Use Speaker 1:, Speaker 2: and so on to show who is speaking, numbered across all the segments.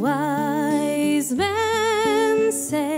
Speaker 1: wise men say.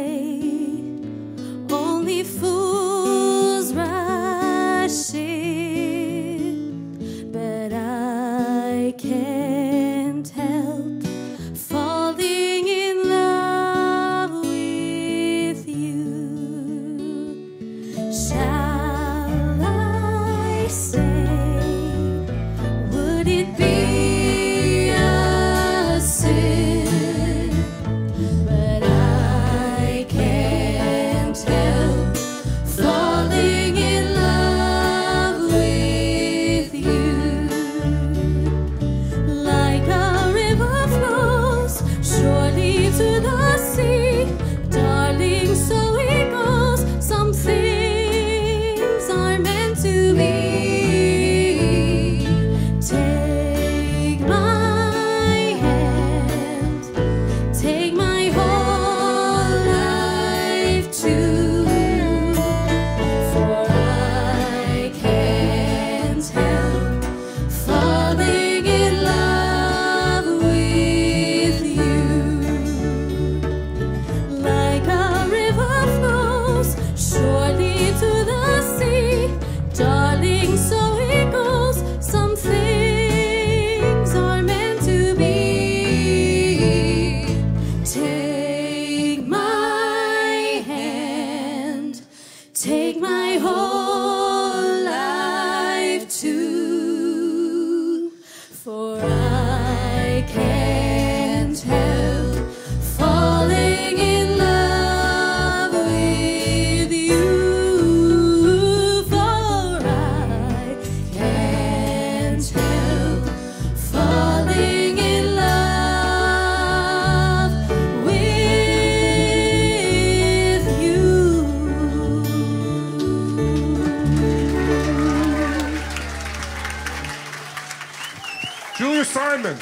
Speaker 2: Julia Simon.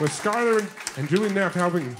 Speaker 2: With Skylar and, Julie Neff helping